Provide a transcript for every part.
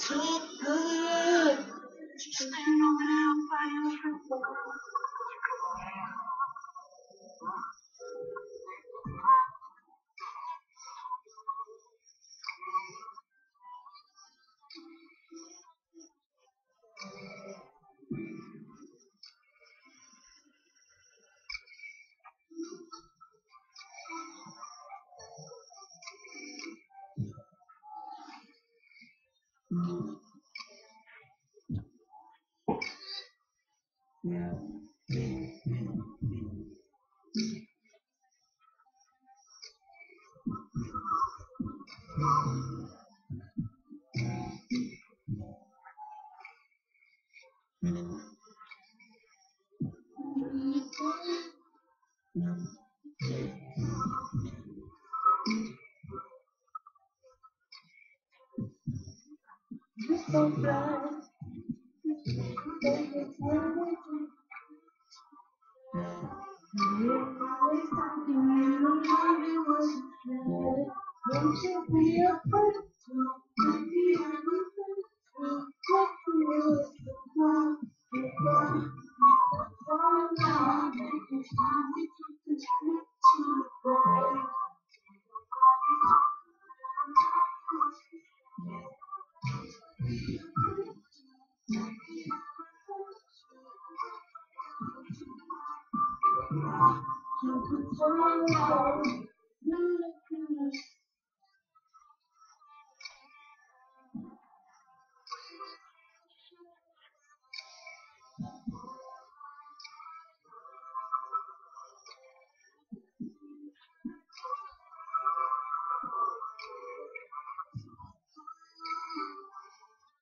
too good. Just stand over there by your so blind. Don't you be afraid to maybe You. fall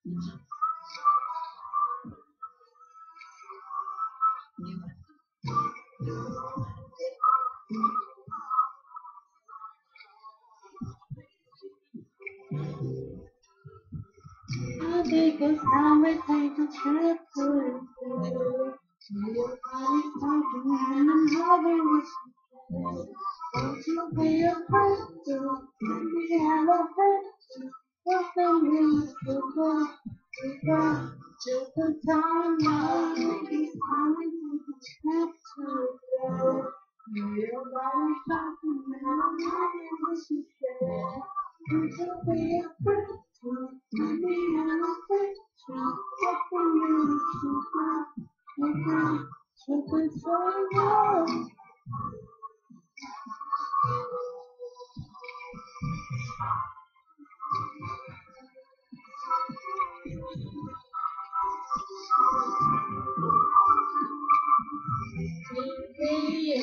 down, I think it's time we take a trip to the zoo. Your body's talking and I'm loving what you. Don't you be afraid to maybe I'm afraid to welcome you to go to go to the town now. It's time we take a trip to the. Your body's talking and I'm loving what you. Don't you be afraid now. Baby,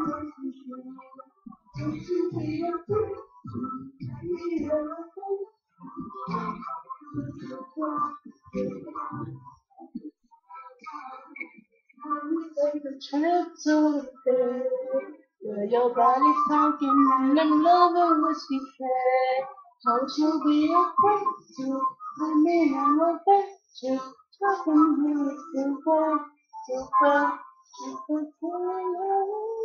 your body's talking and I'm loving what she said. Don't you be afraid to let me know about you. Talking to you, super, super, super, super.